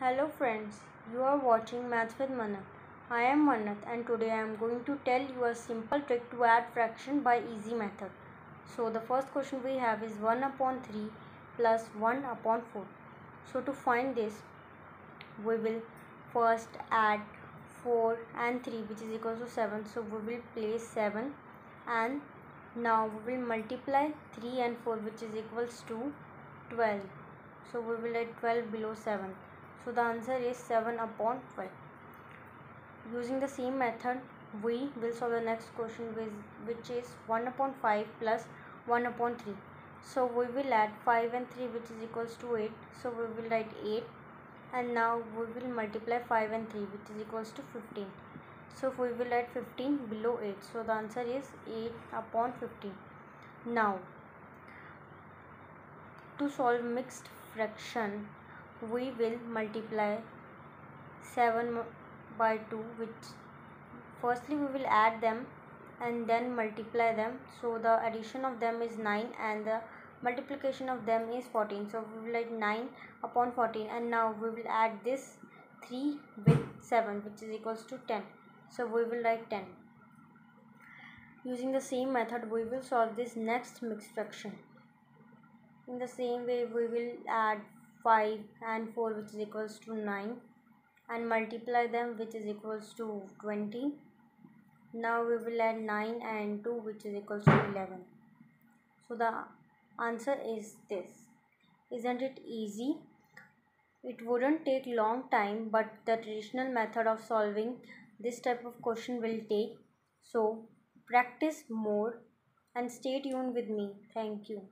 Hello friends, you are watching Maths with Mannat. I am Mannat and today I am going to tell you a simple trick to add fraction by easy method. So the first question we have is 1 upon 3 plus 1 upon 4. So to find this, we will first add 4 and 3 which is equal to 7. So we will place 7 and now we will multiply 3 and 4 which is equals to 12. So we will add 12 below 7. So the answer is 7 upon 5. Using the same method, we will solve the next question which is 1 upon 5 plus 1 upon 3. So we will add 5 and 3 which is equals to 8. So we will write 8 and now we will multiply 5 and 3 which is equals to 15. So we will add 15 below 8. So the answer is 8 upon 15. Now to solve mixed fraction we will multiply 7 by 2 which firstly we will add them and then multiply them. So the addition of them is 9 and the multiplication of them is 14 so we will add 9 upon 14 and now we will add this 3 with 7 which is equals to 10 so we will write 10 using the same method we will solve this next mixed fraction. In the same way we will add 5 and 4 which is equals to 9 and multiply them which is equals to 20 now we will add 9 and 2 which is equals to 11 so the answer is this. Isn't it easy? It wouldn't take long time but the traditional method of solving this type of question will take. So practice more and stay tuned with me. Thank you